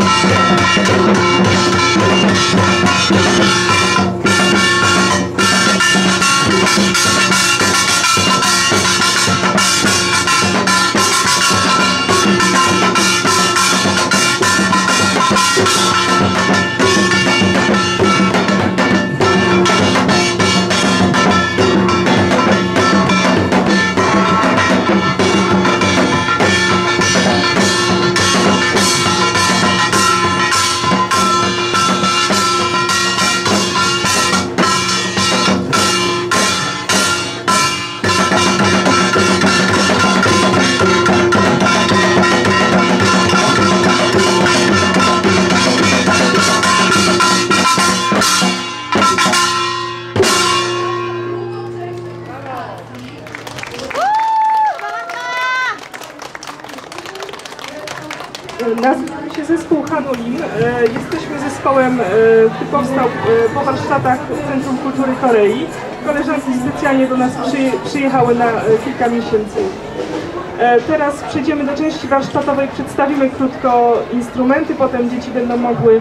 Yeah. Nazywamy się zespół Hanulin. E, Jesteśmy zespołem, e, który powstał po warsztatach Centrum Kultury Korei. Koleżanki specjalnie do nas przyje, przyjechały na kilka miesięcy. E, Teraz przejdziemy do części warsztatowej, przedstawimy krótko instrumenty, potem dzieci będą mogły